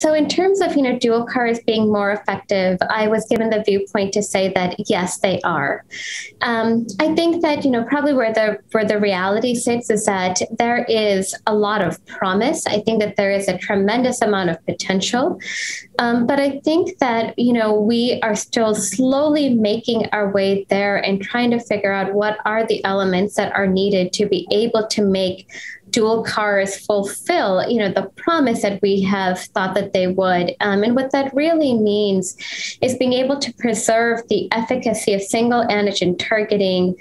So, in terms of you know dual CARs being more effective, I was given the viewpoint to say that yes, they are. Um, I think that you know probably where the where the reality sits is that there is a lot of promise. I think that there is a tremendous amount of potential, um, but I think that you know we are still slowly making our way there and trying to figure out what are the elements that are needed to be able to make dual CARs fulfill, you know, the promise that we have thought that they would. Um, and what that really means is being able to preserve the efficacy of single antigen targeting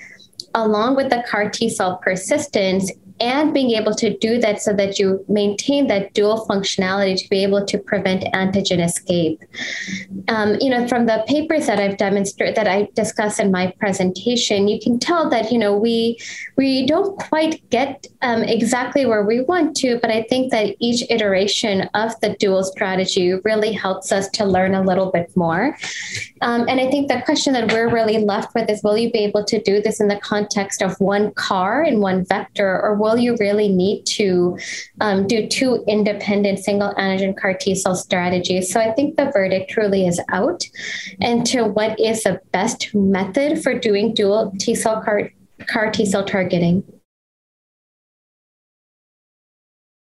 along with the CAR T cell persistence and being able to do that so that you maintain that dual functionality to be able to prevent antigen escape. Um, you know, from the papers that I've demonstrated that I discuss in my presentation, you can tell that you know we we don't quite get um, exactly where we want to, but I think that each iteration of the dual strategy really helps us to learn a little bit more. Um, and I think the question that we're really left with is, will you be able to do this in the context of one CAR and one vector, or will you really need to um, do two independent single antigen CAR T cell strategies? So I think the verdict truly is out into what is the best method for doing dual T cell CAR, CAR T cell targeting.